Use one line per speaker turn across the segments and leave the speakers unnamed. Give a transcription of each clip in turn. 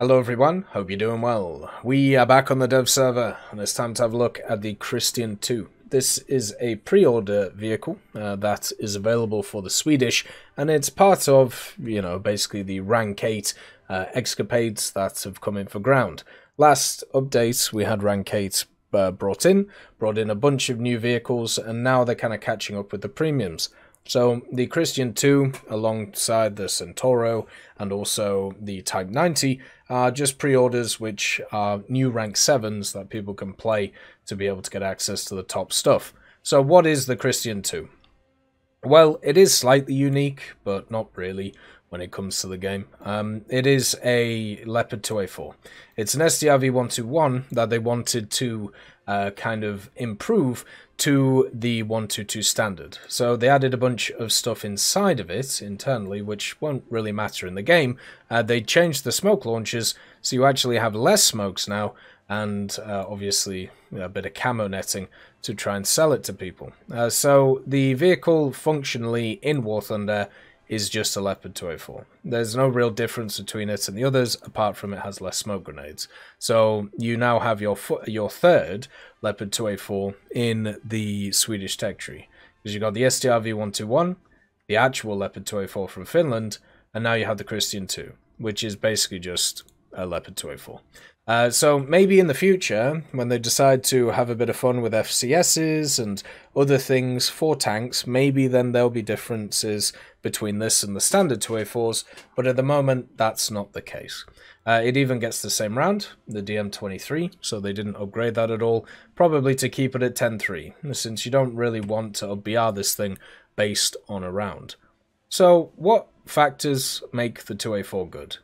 Hello everyone, hope you're doing well. We are back on the dev server and it's time to have a look at the Christian 2. This is a pre-order vehicle uh, that is available for the Swedish and it's part of, you know, basically the rank 8 uh, escapades that have come in for ground. Last update we had rank 8 uh, brought in, brought in a bunch of new vehicles and now they're kind of catching up with the premiums. So the Christian 2 alongside the Centauro and also the Type 90 are just pre-orders which are new rank 7s that people can play to be able to get access to the top stuff. So what is the Christian 2? Well, it is slightly unique, but not really when it comes to the game. Um, it is a Leopard 2A4. It's an STRV 121 that they wanted to uh, kind of improve to the 122 standard. So they added a bunch of stuff inside of it internally, which won't really matter in the game. Uh, they changed the smoke launchers, so you actually have less smokes now, and uh, obviously a bit of camo netting to try and sell it to people. Uh, so the vehicle functionally in War Thunder is just a Leopard 2A4. There's no real difference between it and the others, apart from it has less smoke grenades. So you now have your your third Leopard 2A4 in the Swedish tech tree. Because you've got the STRV 121, the actual Leopard 2A4 from Finland, and now you have the Christian 2, which is basically just a Leopard 2A4. Uh, so maybe in the future, when they decide to have a bit of fun with FCSs and other things for tanks, maybe then there'll be differences between this and the standard 2A4s, but at the moment, that's not the case. Uh, it even gets the same round, the DM23, so they didn't upgrade that at all, probably to keep it at 10.3, since you don't really want to BR this thing based on a round. So what factors make the 2A4 good?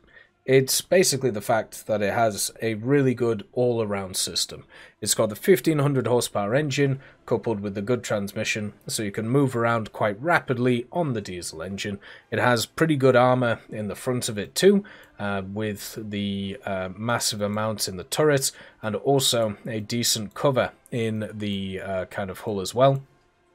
It's basically the fact that it has a really good all-around system. It's got the 1500 horsepower engine coupled with the good transmission, so you can move around quite rapidly on the diesel engine. It has pretty good armor in the front of it too, uh, with the uh, massive amount in the turret, and also a decent cover in the uh, kind of hull as well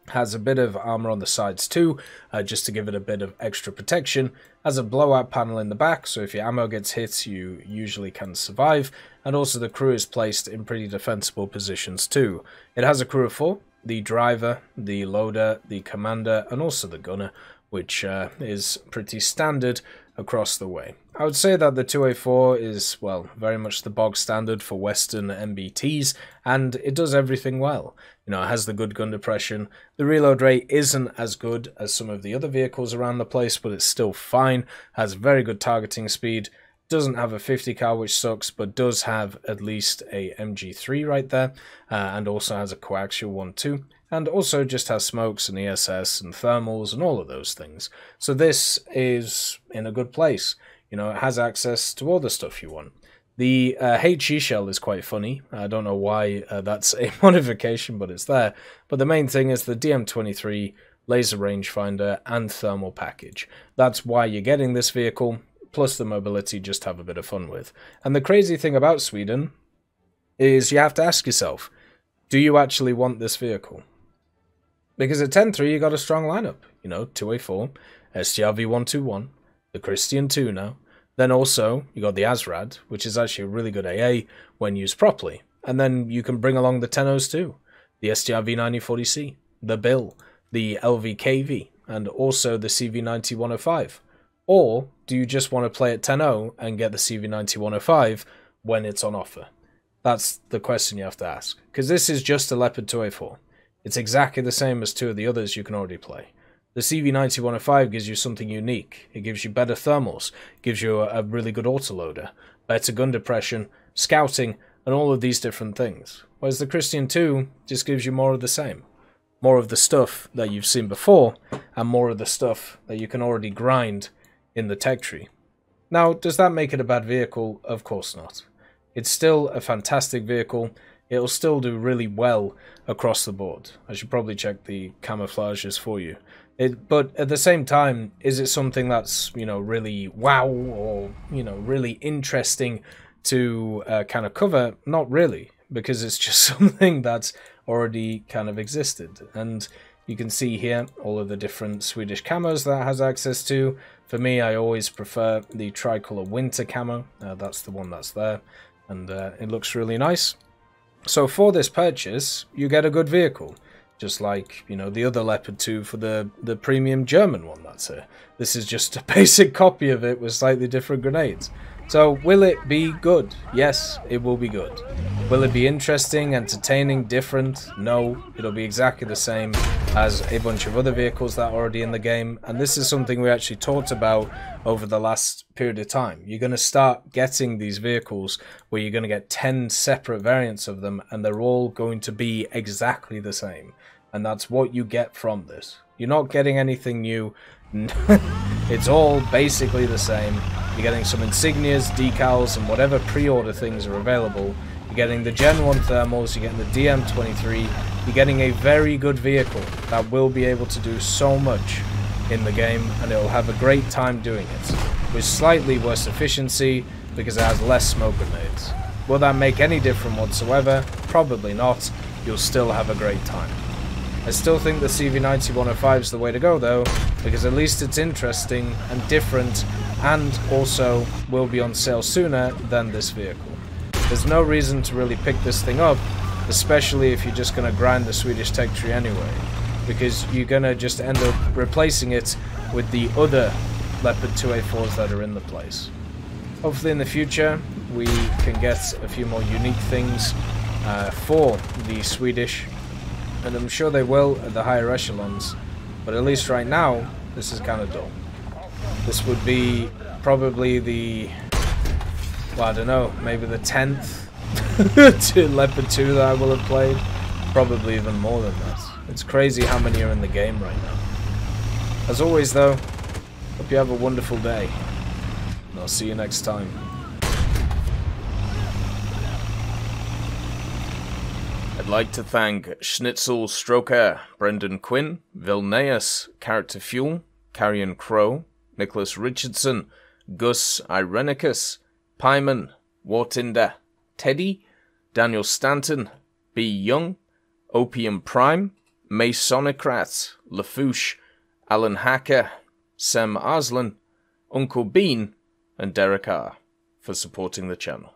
has a bit of armor on the sides too, uh, just to give it a bit of extra protection. Has a blowout panel in the back, so if your ammo gets hit, you usually can survive. And also the crew is placed in pretty defensible positions too. It has a crew of four, the driver, the loader, the commander, and also the gunner, which uh, is pretty standard across the way. I would say that the 2A4 is, well, very much the bog standard for Western MBTs, and it does everything well. You know, it has the good gun depression. The reload rate isn't as good as some of the other vehicles around the place, but it's still fine. Has very good targeting speed. Doesn't have a 50 cal, which sucks, but does have at least a MG3 right there, uh, and also has a coaxial one too and also just has smokes and ESS and thermals and all of those things. So this is in a good place. You know, it has access to all the stuff you want. The uh, HE shell is quite funny. I don't know why uh, that's a modification, but it's there. But the main thing is the DM23 laser rangefinder and thermal package. That's why you're getting this vehicle, plus the mobility just have a bit of fun with. And the crazy thing about Sweden is you have to ask yourself, do you actually want this vehicle? Because at 10-3, you got a strong lineup. You know, 2A4, STRV 121, the Christian 2 now. Then also, you got the Azrad, which is actually a really good AA when used properly. And then you can bring along the 10Os too. The STRV 9040C, the Bill, the LVKV, and also the CV90-105. Or do you just want to play at 10.0 and get the CV90-105 when it's on offer? That's the question you have to ask. Because this is just a Leopard 2A4. It's exactly the same as two of the others you can already play. The CV9105 gives you something unique. It gives you better thermals, gives you a, a really good autoloader, better gun depression, scouting, and all of these different things. Whereas the Christian 2 just gives you more of the same. More of the stuff that you've seen before, and more of the stuff that you can already grind in the tech tree. Now, does that make it a bad vehicle? Of course not. It's still a fantastic vehicle, it'll still do really well across the board. I should probably check the camouflages for you. It, but at the same time, is it something that's, you know, really wow or, you know, really interesting to uh, kind of cover? Not really, because it's just something that's already kind of existed. And you can see here all of the different Swedish camos that has access to. For me, I always prefer the tricolor winter camo. Uh, that's the one that's there, and uh, it looks really nice. So for this purchase, you get a good vehicle, just like you know the other Leopard 2 for the the premium German one. That's it. This is just a basic copy of it with slightly different grenades. So, will it be good? Yes, it will be good. Will it be interesting, entertaining, different? No, it'll be exactly the same as a bunch of other vehicles that are already in the game. And this is something we actually talked about over the last period of time. You're going to start getting these vehicles where you're going to get 10 separate variants of them, and they're all going to be exactly the same. And that's what you get from this. You're not getting anything new. it's all basically the same. You're getting some insignias, decals, and whatever pre-order things are available. You're getting the Gen 1 thermals, you're getting the DM23. You're getting a very good vehicle that will be able to do so much in the game, and it will have a great time doing it. With slightly worse efficiency, because it has less smoke grenades. Will that make any difference whatsoever? Probably not. You'll still have a great time. I still think the CV90-105 is the way to go though, because at least it's interesting and different and also will be on sale sooner than this vehicle. There's no reason to really pick this thing up, especially if you're just going to grind the Swedish tech tree anyway, because you're going to just end up replacing it with the other Leopard 2A4s that are in the place. Hopefully in the future we can get a few more unique things uh, for the Swedish and I'm sure they will at the higher echelons, but at least right now, this is kind of dull. This would be probably the, well, I don't know, maybe the 10th to Leopard 2 that I will have played. Probably even more than that. It's crazy how many are in the game right now. As always though, hope you have a wonderful day. And I'll see you next time. I'd like to thank Schnitzel Stroker, Brendan Quinn, Vilneus, Character Fuel, Carrion Crow, Nicholas Richardson, Gus Irenicus, Pyman, Wartinder, Teddy, Daniel Stanton, B. Young, Opium Prime, Masonocrat, Lafouche, Alan Hacker, Sam Arslan, Uncle Bean, and Derek R. for supporting the channel.